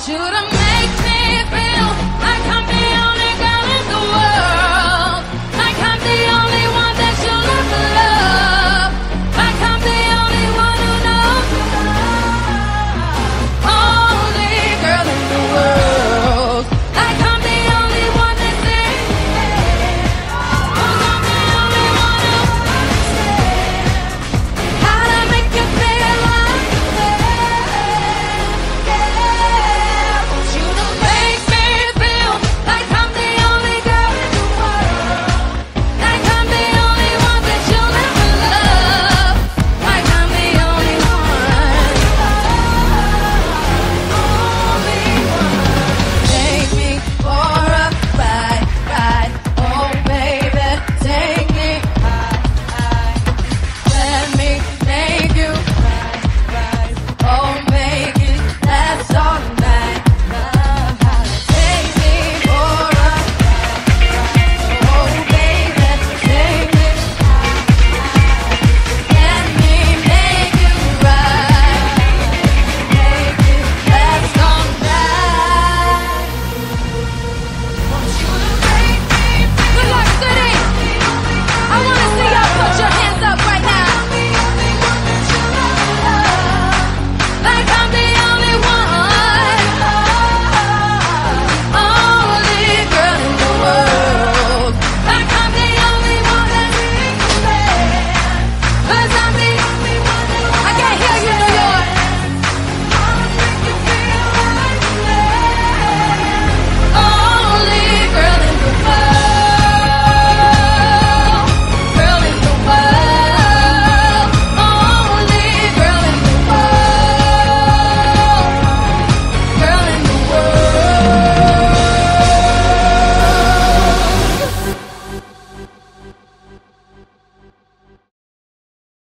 want you to make me feel like I'm.